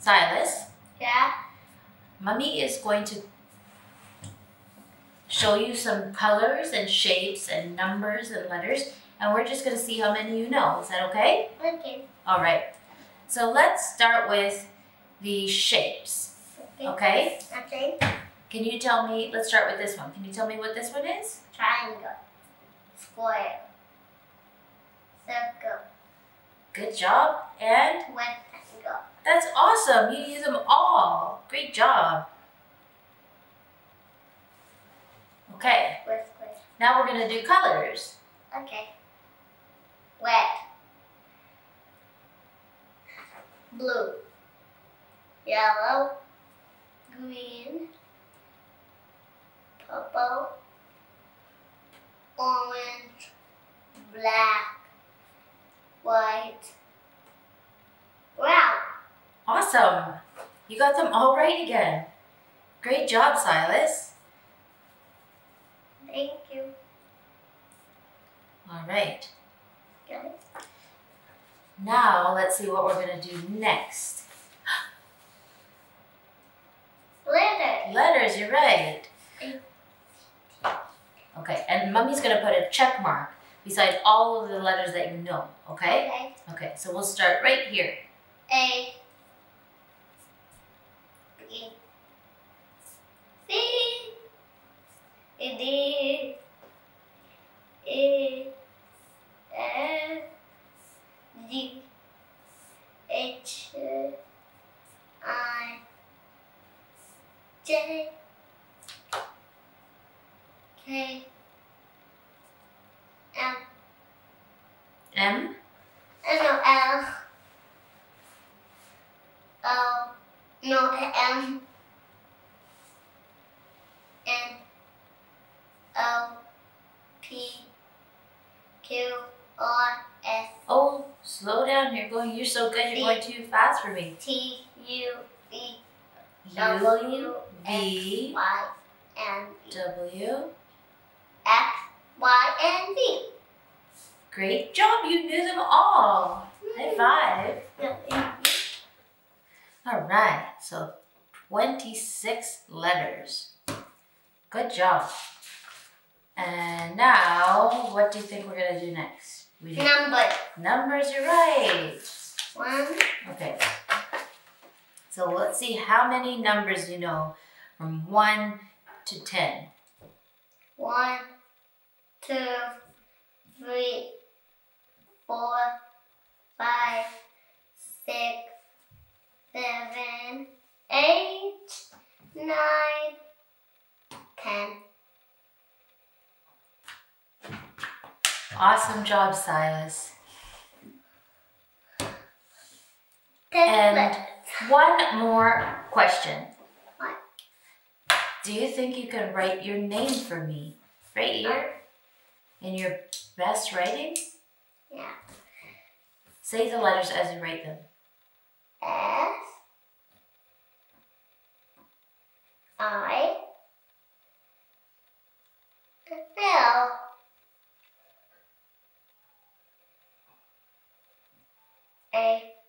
Silas, Yeah. Mummy is going to show you some colors and shapes and numbers and letters, and we're just going to see how many you know. Is that okay? Okay. All right. So let's start with the shapes, okay? Okay. Can you tell me, let's start with this one. Can you tell me what this one is? Triangle. Square. Circle. Good job. And Rectangle. That's awesome. You use them all. Great job. Okay, now we're going to do colors. Okay. Red. Blue. Yellow. Green. Purple. Orange. Black. White. Awesome. You got them all right again. Great job, Silas. Thank you. All right. Okay. Now let's see what we're going to do next. Letter. Letters, you're right. Okay, and Mummy's going to put a check mark beside all of the letters that you know, okay? Okay. Okay, so we'll start right here. A C D E F G H I J K M M, N O L O no M N O P Q R S oh, slow down. You're going, you're so good. You're going too fast for me. T U V W V, Y and W. X Y and Z. Great job. You knew them all. High five. Mm-hmm. All right, so 26 letters. Good job. And now, what do you think we're going to do next? We do Number numbers, you're right. one, Okay. So let's see how many numbers you know from 1 to 10. one, two, three, Awesome job, Silas. And one more question. What? Do you think you can write your name for me right here in your best writing? Yeah. Say the letters as you write them. S I L A A